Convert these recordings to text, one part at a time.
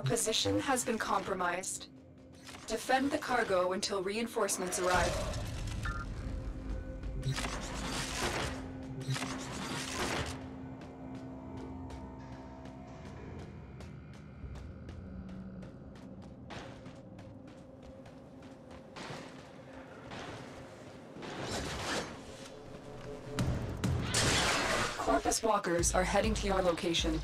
Our position has been compromised. Defend the cargo until reinforcements arrive. Corpus walkers are heading to your location.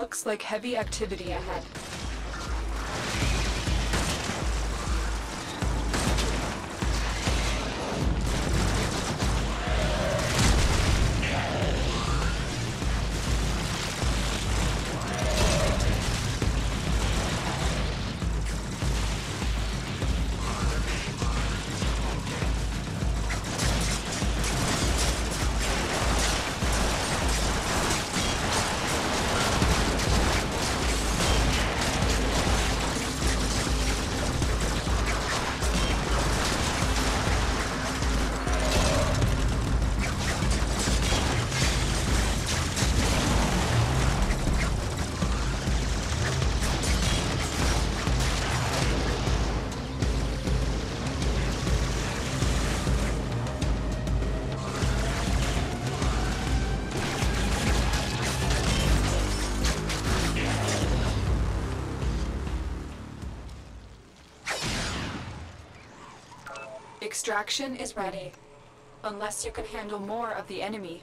Looks like heavy activity ahead. Extraction is ready. Unless you can handle more of the enemy.